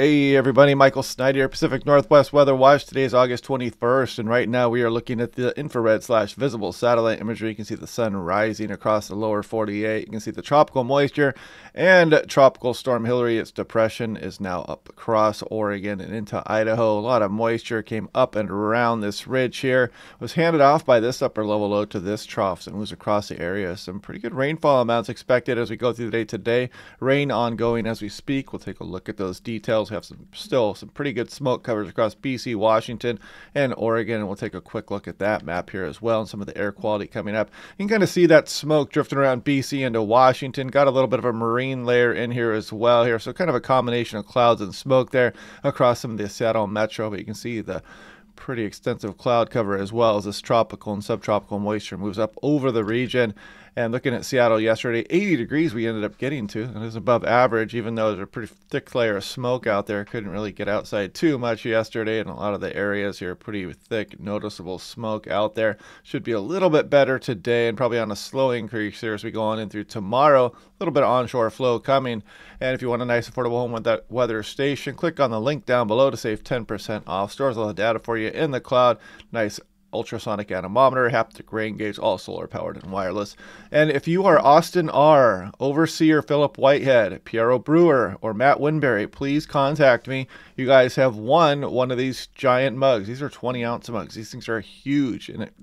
Hey everybody, Michael Snyder, Pacific Northwest Weather Watch. Today is August 21st, and right now we are looking at the infrared slash visible satellite imagery. You can see the sun rising across the lower 48. You can see the tropical moisture and tropical storm Hilary. Its depression is now up across Oregon and into Idaho. A lot of moisture came up and around this ridge here. It Was handed off by this upper level low to this trough and moves across the area. Some pretty good rainfall amounts expected as we go through the day today. Rain ongoing as we speak. We'll take a look at those details have some still some pretty good smoke covers across BC, Washington, and Oregon. And we'll take a quick look at that map here as well and some of the air quality coming up. You can kind of see that smoke drifting around BC into Washington. Got a little bit of a marine layer in here as well here. So kind of a combination of clouds and smoke there across some of the Seattle metro. But you can see the pretty extensive cloud cover as well as this tropical and subtropical moisture moves up over the region. And looking at Seattle yesterday, 80 degrees we ended up getting to. It was above average, even though there's a pretty thick layer of smoke out there. Couldn't really get outside too much yesterday, and a lot of the areas here are pretty thick, noticeable smoke out there. Should be a little bit better today, and probably on a slow increase here as we go on in through tomorrow. A little bit of onshore flow coming. And if you want a nice, affordable home with that weather station, click on the link down below to save 10% off. Stores all the data for you in the cloud. Nice ultrasonic anemometer, haptic rain gauge, all solar powered and wireless. And if you are Austin R., Overseer Philip Whitehead, Piero Brewer, or Matt Winberry, please contact me. You guys have won one of these giant mugs. These are 20 ounce mugs. These things are huge and it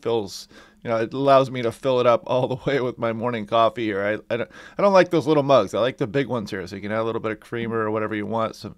fills you know, it allows me to fill it up all the way with my morning coffee here. I, I, don't, I don't like those little mugs. I like the big ones here, so you can add a little bit of creamer or whatever you want, some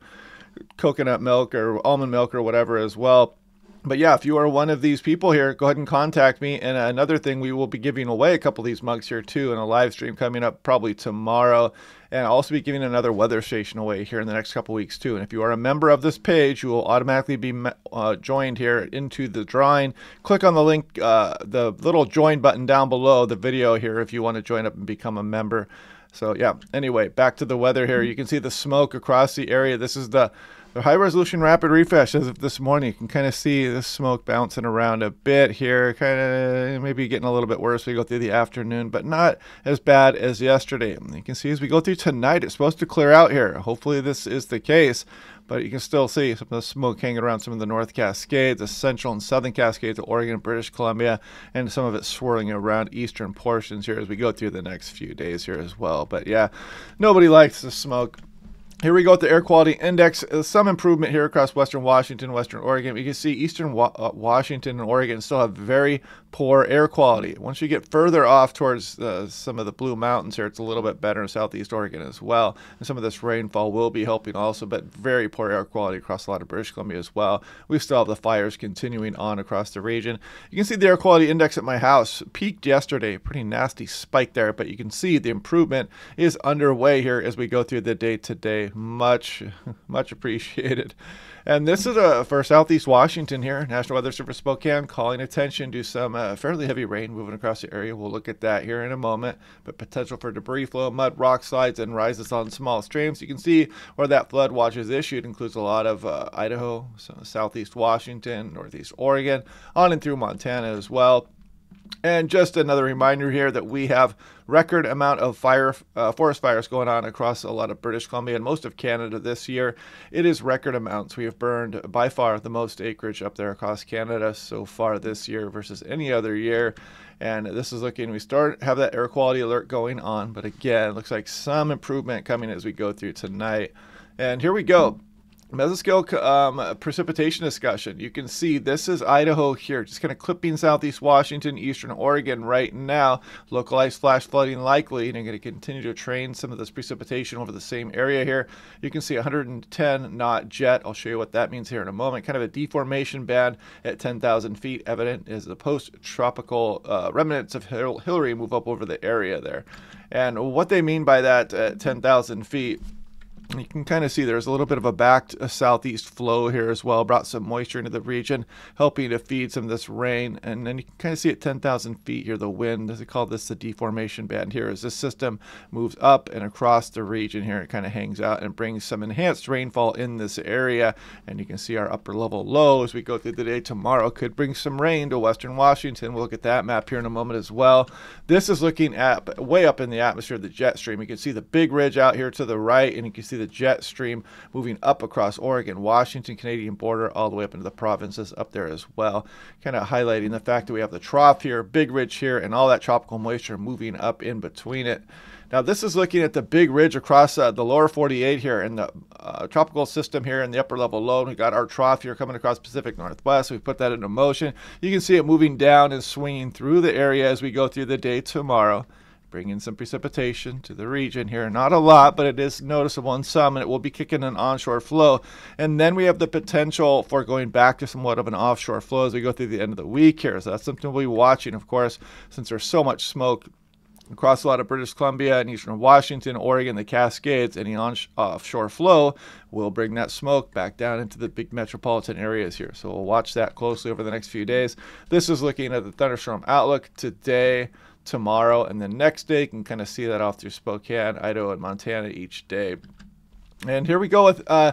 coconut milk or almond milk or whatever as well but yeah, if you are one of these people here, go ahead and contact me. And another thing, we will be giving away a couple of these mugs here too in a live stream coming up probably tomorrow. And I'll also be giving another weather station away here in the next couple weeks too. And if you are a member of this page, you will automatically be uh, joined here into the drawing. Click on the link, uh, the little join button down below the video here if you want to join up and become a member. So yeah, anyway, back to the weather here. You can see the smoke across the area. This is the the high resolution rapid refresh as of this morning. You can kind of see the smoke bouncing around a bit here, kind of maybe getting a little bit worse as we go through the afternoon, but not as bad as yesterday. You can see as we go through tonight, it's supposed to clear out here. Hopefully, this is the case, but you can still see some of the smoke hanging around some of the North Cascades, the Central and Southern Cascades of Oregon, British Columbia, and some of it swirling around eastern portions here as we go through the next few days here as well. But yeah, nobody likes the smoke. Here we go with the air quality index. Uh, some improvement here across western Washington, western Oregon. You can see eastern Wa- uh, Washington and Oregon still have very poor air quality. Once you get further off towards uh, some of the Blue Mountains here, it's a little bit better in southeast Oregon as well. And some of this rainfall will be helping also, but very poor air quality across a lot of British Columbia as well. We still have the fires continuing on across the region. You can see the air quality index at my house peaked yesterday, pretty nasty spike there, but you can see the improvement is underway here as we go through the day today much, much appreciated. And this is a, for Southeast Washington here, National Weather Service Spokane calling attention to some uh, fairly heavy rain moving across the area. We'll look at that here in a moment. But potential for debris flow, mud, rock slides, and rises on small streams. You can see where that flood watch is issued includes a lot of uh, Idaho, so Southeast Washington, Northeast Oregon, on and through Montana as well. And just another reminder here that we have record amount of fire, uh, forest fires going on across a lot of British Columbia and most of Canada this year. It is record amounts. We have burned by far the most acreage up there across Canada so far this year versus any other year. And this is looking, we start have that air quality alert going on, but again, looks like some improvement coming as we go through tonight. And here we go. Mesoscale um, precipitation discussion. You can see this is Idaho here, just kind of clipping southeast Washington, eastern Oregon right now. Localized flash flooding likely, and you're going to continue to train some of this precipitation over the same area here. You can see 110 knot jet. I'll show you what that means here in a moment. Kind of a deformation band at 10,000 feet, evident as the post-tropical uh, remnants of Hilary move up over the area there. And what they mean by that at 10,000 feet you can kind of see there's a little bit of a back a uh, southeast flow here as well, brought some moisture into the region, helping to feed some of this rain. And then you can kind of see at 10,000 feet here, the wind, they call this the deformation band here, as this system moves up and across the region here, it kind of hangs out and brings some enhanced rainfall in this area. And you can see our upper level low as we go through the day tomorrow could bring some rain to western Washington. We'll look at that map here in a moment as well. This is looking at way up in the atmosphere, of the jet stream. You can see the big ridge out here to the right, and you can see the jet stream moving up across Oregon, Washington, Canadian border, all the way up into the provinces up there as well. Kind of highlighting the fact that we have the trough here, big ridge here, and all that tropical moisture moving up in between it. Now, this is looking at the big ridge across uh, the lower 48 here in the uh, tropical system here in the upper level low. We got our trough here coming across Pacific Northwest. We've put that into motion. You can see it moving down and swinging through the area as we go through the day tomorrow bringing some precipitation to the region here. Not a lot, but it is noticeable in some, and it will be kicking an onshore flow. And then we have the potential for going back to somewhat of an offshore flow as we go through the end of the week here. So that's something we'll be watching, of course, since there's so much smoke across a lot of British Columbia and eastern Washington, Oregon, the Cascades, any offshore flow will bring that smoke back down into the big metropolitan areas here. So we'll watch that closely over the next few days. This is looking at the thunderstorm outlook today, tomorrow, and the next day. You can kind of see that off through Spokane, Idaho, and Montana each day. And here we go with. Uh,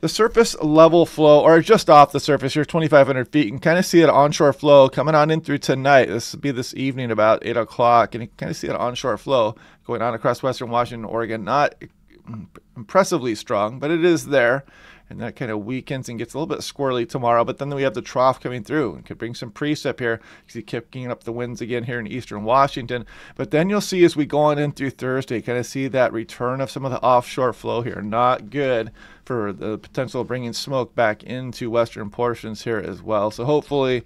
the surface level flow, or just off the surface here, 2,500 feet. You can kind of see an onshore flow coming on in through tonight. This will be this evening about 8 o'clock, and you can kind of see an onshore flow going on across western Washington, Oregon. Not impressively strong, but it is there and that kind of weakens and gets a little bit squirrely tomorrow. But then we have the trough coming through and could bring some precip here because you kept kicking up the winds again here in eastern Washington. But then you'll see as we go on in through Thursday, kind of see that return of some of the offshore flow here. Not good for the potential of bringing smoke back into western portions here as well. So hopefully.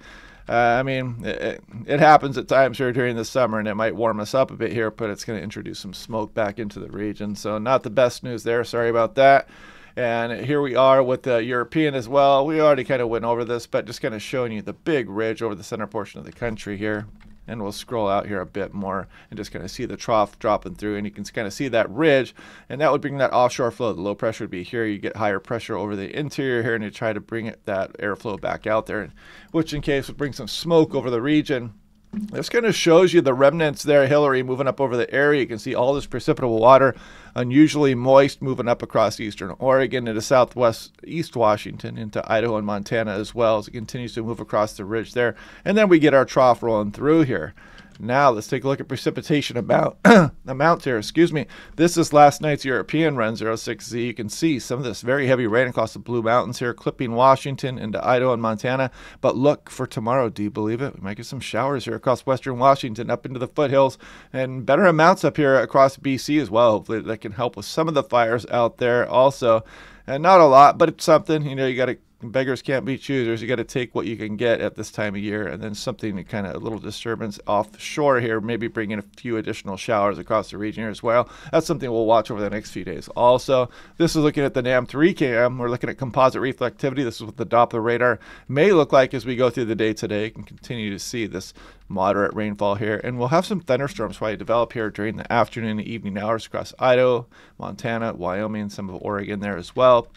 Uh, I mean, it, it, happens at times here during the summer, and it might warm us up a bit here, but it's going to introduce some smoke back into the region. So, not the best news there. Sorry about that. And here we are with the European as well. We already kind of went over this, but just kind of showing you the big ridge over the center portion of the country here. And we'll scroll out here a bit more and just kind of see the trough dropping through. And you can kind of see that ridge. And that would bring that offshore flow. The low pressure would be here. You get higher pressure over the interior here and you try to bring it, that airflow back out there, which in case would bring some smoke over the region this kind of shows you the remnants there, Hilary, moving up over the area. You can see all this precipitable water, unusually moist, moving up across eastern Oregon into southwest East Washington, into Idaho and Montana as well as it continues to move across the ridge there. And then we get our trough rolling through here. Now let's take a look at precipitation amount amount here. Excuse me. This is last night's European run 06Z. You can see some of this very heavy rain across the Blue Mountains here, clipping Washington into Idaho and Montana. But look for tomorrow. Do you believe it? We might get some showers here across western Washington, up into the foothills, and better amounts up here across BC as well. Hopefully that can help with some of the fires out there also. And not a lot, but it's something. You know, you got to beggars can't be choosers. You got to take what you can get at this time of year, and then something kind of a little disturbance offshore here, maybe bring in a few additional showers across the region here as well. That's something we'll watch over the next few days. Also, this is looking at the NAM3 cam. We're looking at composite reflectivity. This is what the Doppler radar may look like as we go through the day today. You can continue to see this moderate rainfall here, and we'll have some thunderstorms probably develop here during the afternoon and evening hours across Idaho, Montana, Wyoming, and some of Oregon there as well.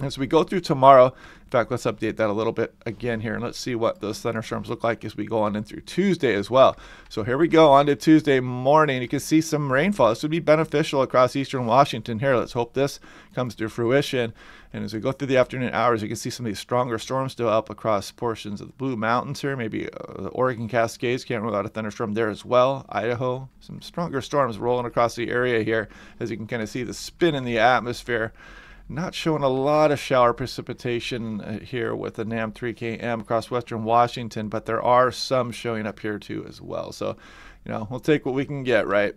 As we go through tomorrow, in fact, let's update that a little bit again here and let's see what those thunderstorms look like as we go on in through Tuesday as well. So here we go on to Tuesday morning. You can see some rainfall. This would be beneficial across eastern Washington here. Let's hope this comes to fruition. And as we go through the afternoon hours, you can see some of these stronger storms develop across portions of the Blue Mountains here, maybe uh, the Oregon Cascades. Can't rule out a thunderstorm there as well. Idaho, some stronger storms rolling across the area here as you can kind of see the spin in the atmosphere. Not showing a lot of shower precipitation uh, here with the NAM 3KM across western Washington, but there are some showing up here too as well. So, you know, we'll take what we can get, right?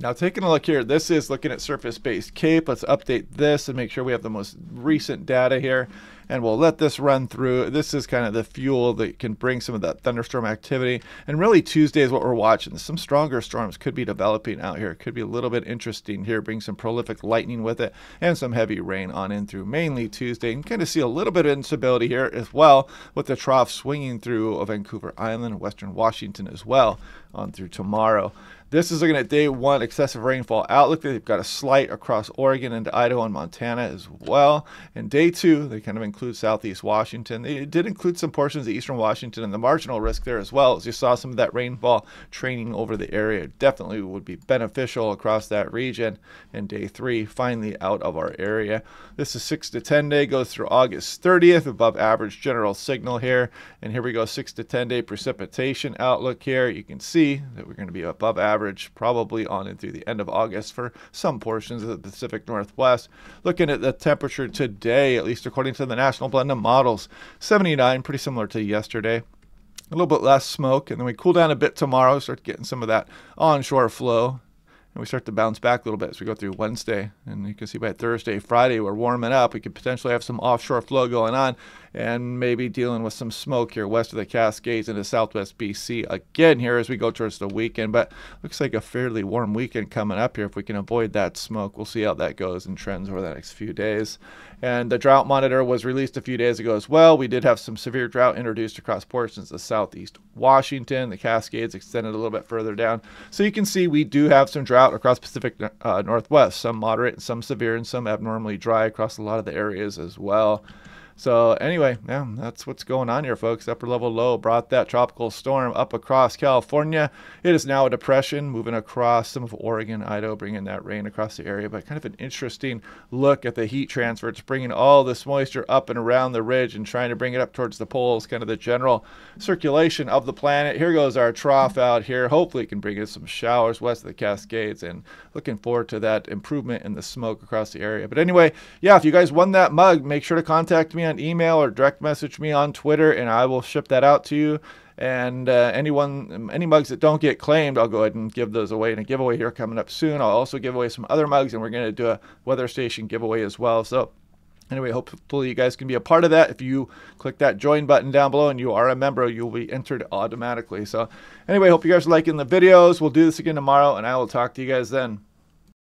Now, taking a look here, this is looking at surface-based CAPE. Let's update this and make sure we have the most recent data here and we'll let this run through. This is kind of the fuel that can bring some of that thunderstorm activity. And really, Tuesday is what we're watching. Some stronger storms could be developing out here. It could be a little bit interesting here, bring some prolific lightning with it and some heavy rain on in through mainly Tuesday. And kind of see a little bit of instability here as well with the trough swinging through Vancouver Island, Western Washington as well on through tomorrow. This is looking at day one excessive rainfall outlook. They've got a slight across Oregon into Idaho and Montana as well. And day two, they kind of include southeast Washington. They did include some portions of eastern Washington and the marginal risk there as well. As you saw some of that rainfall training over the area, definitely would be beneficial across that region. And day three, finally out of our area. This is six to 10 day, goes through August 30th, above average general signal here. And here we go, six to 10 day precipitation outlook here. You can see that we're going to be above average average probably on and through the end of August for some portions of the Pacific Northwest. Looking at the temperature today, at least according to the National Blend of Models, 79, pretty similar to yesterday a little bit less smoke, and then we cool down a bit tomorrow, start getting some of that onshore flow and we start to bounce back a little bit as we go through Wednesday. And you can see by Thursday, Friday, we're warming up. We could potentially have some offshore flow going on and maybe dealing with some smoke here west of the Cascades into southwest BC again here as we go towards the weekend. But looks like a fairly warm weekend coming up here if we can avoid that smoke. We'll see how that goes and trends over the next few days. And the drought monitor was released a few days ago as well. We did have some severe drought introduced across portions of southeast Washington. The Cascades extended a little bit further down. So you can see we do have some drought across Pacific uh, Northwest, some moderate, and some severe, and some abnormally dry across a lot of the areas as well. So anyway, yeah, that's what's going on here, folks. Upper level low brought that tropical storm up across California. It is now a depression moving across some of Oregon, Idaho, bringing that rain across the area. But kind of an interesting look at the heat transfer. It's bringing all this moisture up and around the ridge and trying to bring it up towards the poles, kind of the general circulation of the planet. Here goes our trough out here. Hopefully, it can bring us some showers west of the Cascades and looking forward to that improvement in the smoke across the area. But anyway, yeah, if you guys won that mug, make sure to contact me email or direct message me on Twitter, and I will ship that out to you. And uh, anyone, any mugs that don't get claimed, I'll go ahead and give those away in a giveaway here coming up soon. I'll also give away some other mugs, and we're going to do a weather station giveaway as well. So Anyway, hopefully you guys can be a part of that. If you click that join button down below and you are a member, you'll be entered automatically. So anyway, hope you guys are liking the videos. We'll do this again tomorrow, and I will talk to you guys then.